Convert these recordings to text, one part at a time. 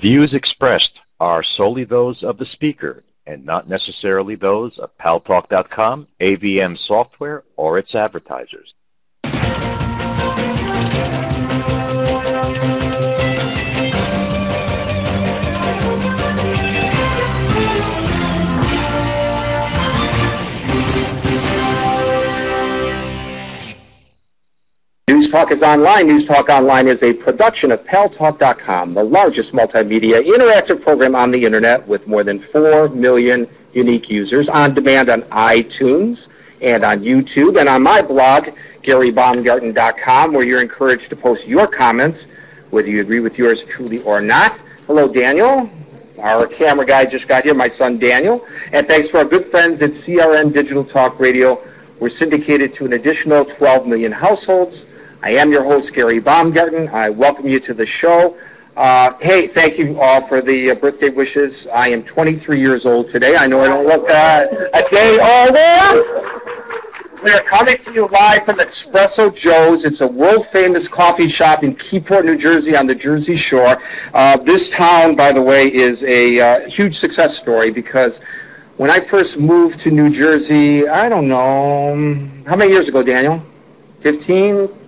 views expressed are solely those of the speaker and not necessarily those of paltalk.com, AVM software, or its advertisers. Talk is online. News Talk Online is a production of paltalk.com, the largest multimedia interactive program on the internet with more than 4 million unique users on demand on iTunes and on YouTube and on my blog, GaryBaumgarten.com, where you're encouraged to post your comments, whether you agree with yours truly or not. Hello, Daniel. Our camera guy just got here, my son Daniel. And thanks to our good friends at CRN Digital Talk Radio. We're syndicated to an additional 12 million households. I am your host, Gary Baumgarten. I welcome you to the show. Uh, hey, thank you all for the uh, birthday wishes. I am 23 years old today. I know I don't look uh, a day older. We are coming to you live from Espresso Joe's. It's a world famous coffee shop in Keyport, New Jersey, on the Jersey Shore. Uh, this town, by the way, is a uh, huge success story because when I first moved to New Jersey, I don't know, how many years ago, Daniel? 15,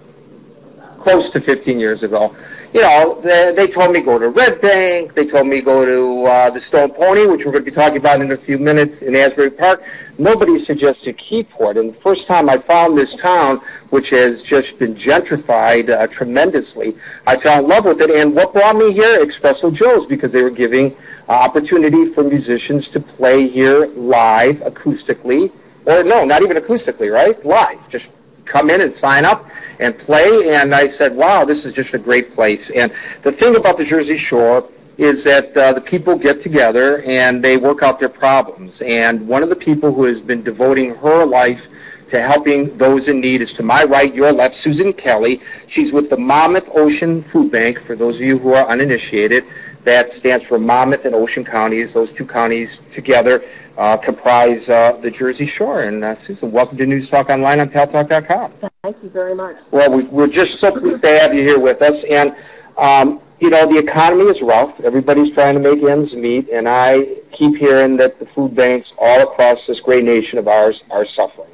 close to 15 years ago. You know, they, they told me go to Red Bank. They told me go to uh, the Stone Pony, which we're going to be talking about in a few minutes in Asbury Park. Nobody suggested Keyport. And the first time I found this town, which has just been gentrified uh, tremendously, I fell in love with it. And what brought me here? Espresso Joe's, because they were giving uh, opportunity for musicians to play here live, acoustically, or no, not even acoustically, right? Live, just come in and sign up and play. And I said, wow, this is just a great place. And the thing about the Jersey Shore is that uh, the people get together and they work out their problems. And one of the people who has been devoting her life to helping those in need is to my right, your left, Susan Kelly. She's with the Monmouth Ocean Food Bank, for those of you who are uninitiated. That stands for Monmouth and Ocean counties. Those two counties together uh, comprise uh, the Jersey Shore. And uh, Susan, welcome to News Talk Online on paltalk.com. Thank you very much. Well, we, we're just so pleased to have you here with us. And, um, you know, the economy is rough. Everybody's trying to make ends meet. And I keep hearing that the food banks all across this great nation of ours are suffering.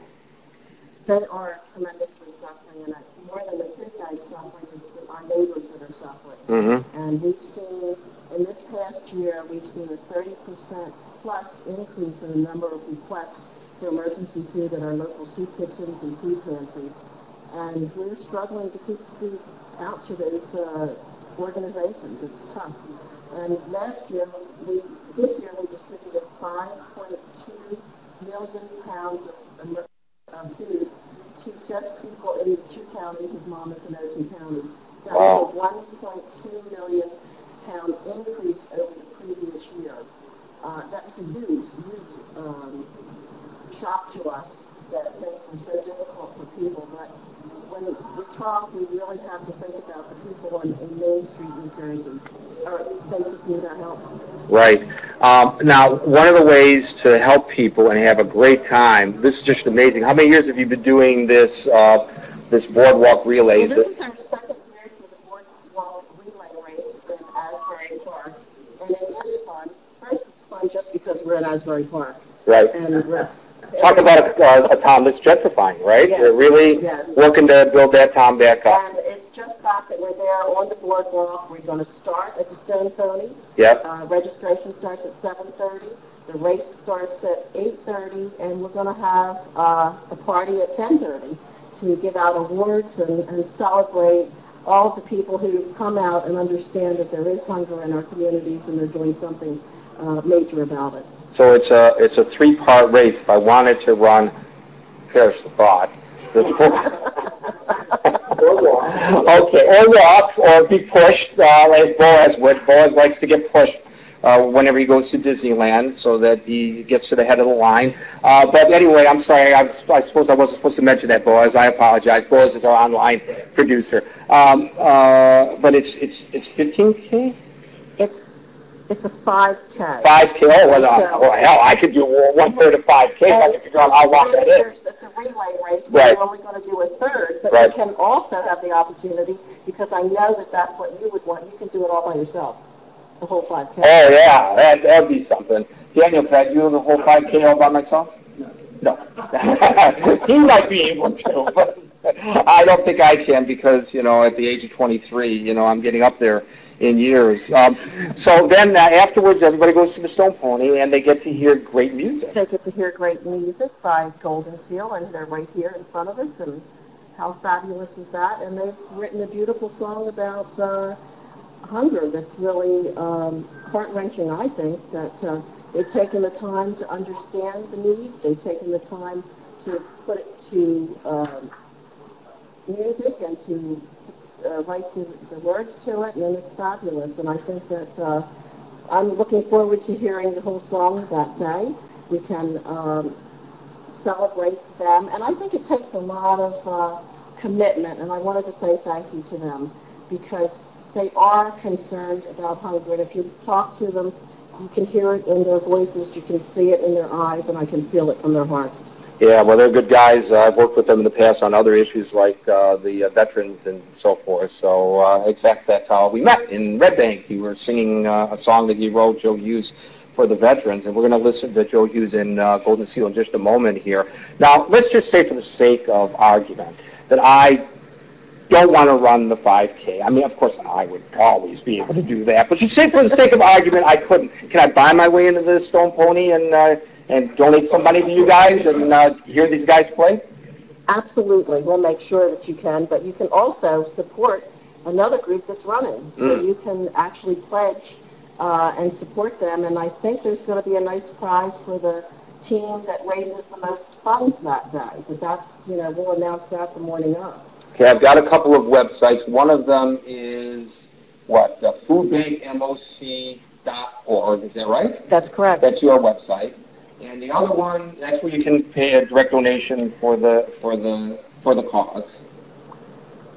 They are tremendously suffering. And more than the food banks suffering, it's the, our neighbors that are suffering. Mm-hmm. And we've seen, in this past year, we've seen a 30% plus increase in the number of requests for emergency food at our local soup kitchens and food pantries. And we're struggling to keep food out to those uh, organizations. It's tough. And last year, we this year we distributed 5.2 million pounds of, of food to just people in the two counties of Monmouth and Ocean counties. That Wow. was a 1.2 million pound increase over the previous year. Uh, that was a huge, huge um, shock to us that things were so difficult for people. But when we talk, we really have to think about the people in, in Main Street, New Jersey. Or they just need our help. Right. Um, now, one of the ways to help people and have a great time, this is just amazing. How many years have you been doing this, uh, this boardwalk relay? Well, this is our second year for the boardwalk relay race in Asbury Park, and it is fun. First, it's fun just because we're in Asbury Park, right. and we're, Talk about a, a town that's gentrifying, right? Yes. They're really Yes. working to build that town back up. And it's just that that we're there on the boardwalk. We're going to start at the Stone Pony. Yep. Uh, registration starts at 7:30. The race starts at 8:30, and we're going to have uh, a party at 10:30 to give out awards and, and celebrate all of the people who've come out and understand that there is hunger in our communities, and they're doing something uh, major about it. So it's a it's a three part race. If I wanted to run, here's the thought. The okay, or walk, or be pushed, uh, as Boaz would. Boaz likes to get pushed uh, whenever he goes to Disneyland, so that he gets to the head of the line. Uh, but anyway, I'm sorry. I, was, I suppose I wasn't supposed to mention that, Boaz. I apologize. Boaz is our online producer. Um, uh, but it's it's it's 15k. It's it's a 5K. 5K. Oh, well, uh, So- well, hell, I could do one third of 5K if I can figure out how long that is. It's a relay race, so Right. we're only going to do a third, but Right. you can also have the opportunity, because I know that that's what you would want, you can do it all by yourself. The whole 5K. Oh, yeah, that, that'd be something. Daniel, can I do the whole 5K all by myself? No. he might be able to, but I don't think I can because, you know, at the age of 23, you know, I'm getting up there in years. Um, so then uh, afterwards, everybody goes to the Stone Pony and they get to hear great music. They get to hear great music by Goldenseal, and they're right here in front of us. And how fabulous is that? And they've written a beautiful song about uh, hunger that's really um, heart wrenching, I think, that uh, they've taken the time to understand the need, they've taken the time to put it to um, music and to uh, write the, the words to it, and it's fabulous. And I think that uh, I'm looking forward to hearing the whole song that day. We can um, celebrate them, and I think it takes a lot of uh, commitment, and I wanted to say thank you to them because they are concerned about hunger. And if you talk to them, you can hear it in their voices, you can see it in their eyes, and I can feel it from their hearts. Yeah, well, they're good guys. Uh, I've worked with them in the past on other issues like uh, the uh, veterans and so forth. So, uh, in fact, that's how we met in Red Bank. You were singing uh, a song that you wrote, Joe Hughes, for the veterans, and we're going to listen to Joe Hughes in uh, Goldenseal in just a moment here. Now, let's just say, for the sake of argument, that I don't want to run the 5K. I mean, of course, I would always be able to do that, but just say for the sake of argument, I couldn't. Can I buy my way into the Stone Pony and uh, and donate some money to you guys and uh, hear these guys play? Absolutely. We'll make sure that you can, but you can also support another group that's running. So Mm. you can actually pledge uh, and support them. And I think there's going to be a nice prize for the team that raises the most funds that day. But that's, you know, we'll announce that the morning of. Okay, I've got a couple of websites. One of them is what? The foodbankmoc.org. Is that right? That's correct. That's your website. And the other one, that's where you can pay a direct donation for the for the for the cause.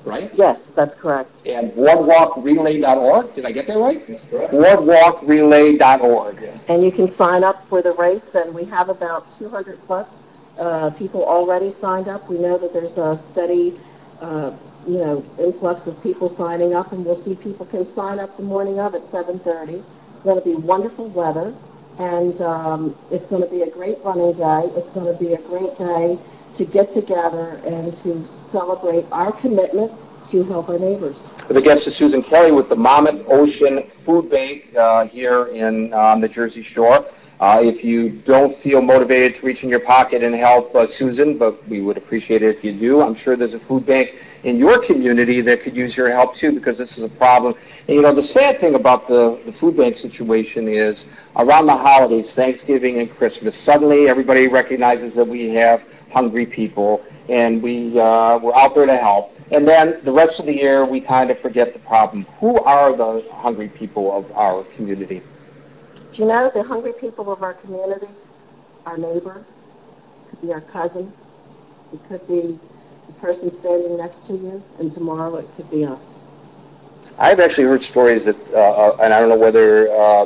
Right? yes, that's correct. And boardwalkrelay.org. Did I get that right? That's correct. Boardwalkrelay.org. And you can sign up for the race, and we have about 200 plus uh, people already signed up. We know that there's a steady, uh, you know, influx of people signing up, and we'll see people can sign up the morning of at 7:30. It's going to be wonderful weather, and um, it's going to be a great running day. It's going to be a great day to get together and to celebrate our commitment to help our neighbors. The guest is Susan Kelly with the Monmouth Ocean Food Bank uh, here in on the Jersey Shore. Uh, if you don't feel motivated to reach in your pocket and help uh, Susan, but we would appreciate it if you do. I'm sure there's a food bank in your community that could use your help too, because this is a problem. And you know, the sad thing about the, the food bank situation is around the holidays, Thanksgiving and Christmas, suddenly everybody recognizes that we have hungry people and we, uh, we're out there to help. And then the rest of the year, we kind of forget the problem. Who are the hungry people of our community? Do you know the hungry people of our community, our neighbor, could be our cousin, it could be the person standing next to you, and tomorrow it could be us. I've actually heard stories that, uh, and I don't know whether uh,